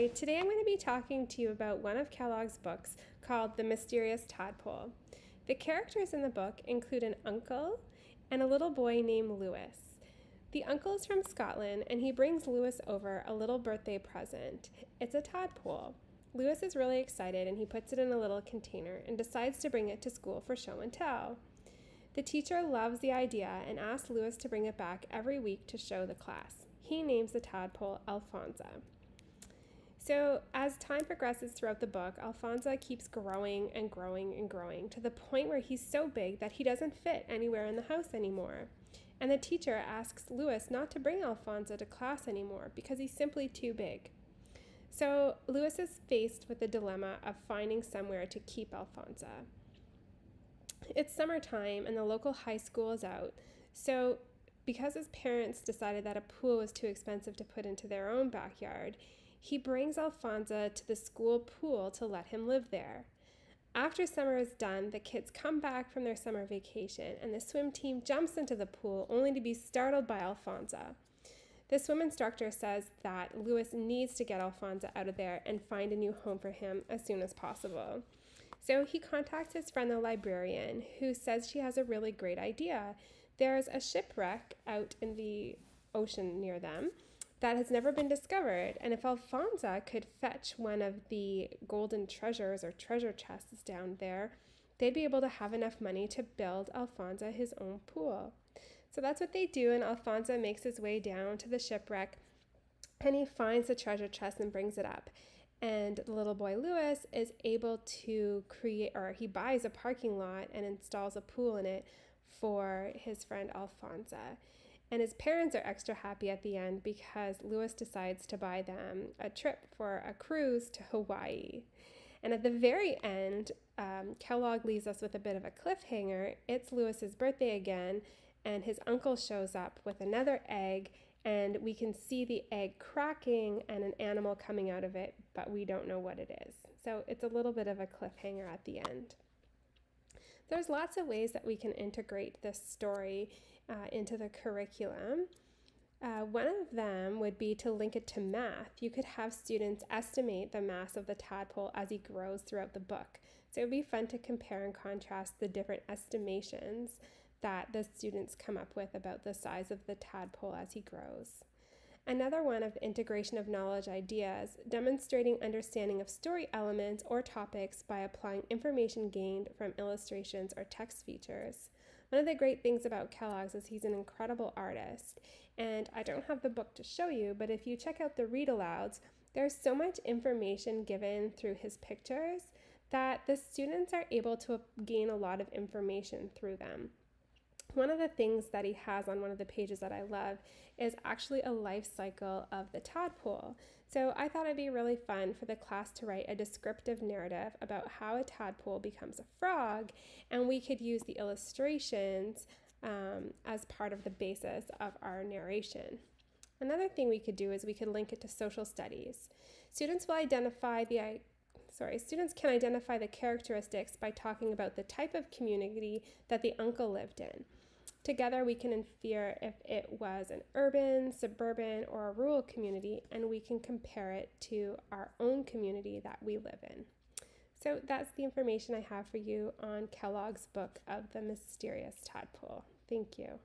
Hi, today I'm going to be talking to you about one of Kellogg's books called The Mysterious Tadpole. The characters in the book include an uncle and a little boy named Lewis. The uncle is from Scotland and he brings Lewis over a little birthday present. It's a tadpole. Lewis is really excited and he puts it in a little container and decides to bring it to school for show and tell. The teacher loves the idea and asks Lewis to bring it back every week to show the class. He names the tadpole Alphonsa. So, as time progresses throughout the book, Alphonsa keeps growing and growing and growing to the point where he's so big that he doesn't fit anywhere in the house anymore. And the teacher asks Lewis not to bring Alphonsa to class anymore because he's simply too big. So, Lewis is faced with the dilemma of finding somewhere to keep Alphonsa. It's summertime and the local high school is out, so because his parents decided that a pool was too expensive to put into their own backyard, he brings Alphonsa to the school pool to let him live there. After summer is done, the kids come back from their summer vacation and the swim team jumps into the pool only to be startled by Alphonsa. The swim instructor says that Lewis needs to get Alphonsa out of there and find a new home for him as soon as possible. So he contacts his friend, the librarian, who says she has a really great idea. There's a shipwreck out in the ocean near them that has never been discovered. And if Alphonsa could fetch one of the golden treasures or treasure chests down there, they'd be able to have enough money to build Alphonsa his own pool. So that's what they do, and Alphonsa makes his way down to the shipwreck and he finds the treasure chest and brings it up. And the little boy Lewis is able to create, or he buys a parking lot and installs a pool in it for his friend Alphonsa. And his parents are extra happy at the end because Lewis decides to buy them a trip for a cruise to Hawaii. And at the very end, um, Kellogg leaves us with a bit of a cliffhanger. It's Lewis's birthday again, and his uncle shows up with another egg, and we can see the egg cracking and an animal coming out of it, but we don't know what it is. So it's a little bit of a cliffhanger at the end. There's lots of ways that we can integrate this story uh, into the curriculum. Uh, one of them would be to link it to math. You could have students estimate the mass of the tadpole as he grows throughout the book. So it would be fun to compare and contrast the different estimations that the students come up with about the size of the tadpole as he grows. Another one of integration of knowledge ideas, demonstrating understanding of story elements or topics by applying information gained from illustrations or text features. One of the great things about Kellogg's is he's an incredible artist, and I don't have the book to show you, but if you check out the read alouds, there's so much information given through his pictures that the students are able to gain a lot of information through them. One of the things that he has on one of the pages that I love is actually a life cycle of the tadpole. So I thought it'd be really fun for the class to write a descriptive narrative about how a tadpole becomes a frog, and we could use the illustrations um, as part of the basis of our narration. Another thing we could do is we could link it to social studies. Students will identify the sorry, students can identify the characteristics by talking about the type of community that the uncle lived in. Together, we can infer if it was an urban, suburban, or a rural community, and we can compare it to our own community that we live in. So that's the information I have for you on Kellogg's book of the mysterious tadpole. Thank you.